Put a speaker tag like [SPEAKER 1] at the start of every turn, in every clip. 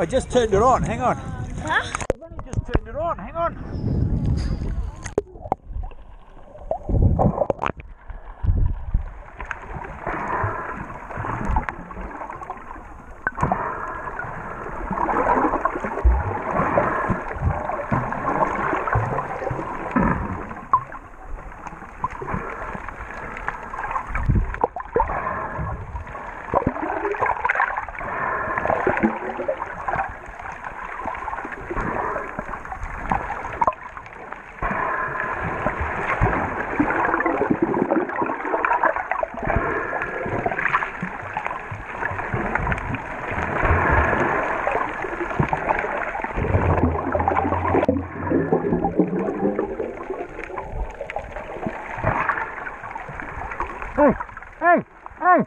[SPEAKER 1] I just turned it on, hang on.
[SPEAKER 2] Huh?
[SPEAKER 1] I just turned it on, hang on. Hey!
[SPEAKER 2] Oh,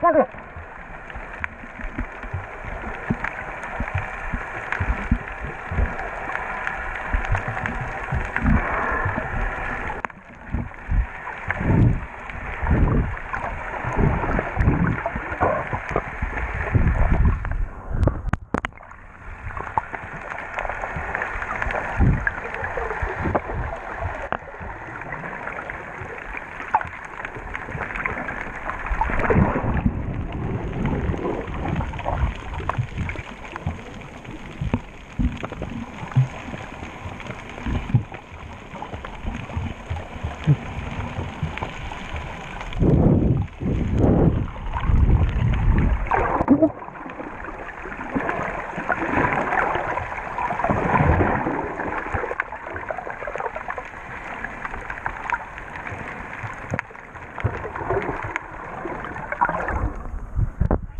[SPEAKER 2] Thank
[SPEAKER 3] you.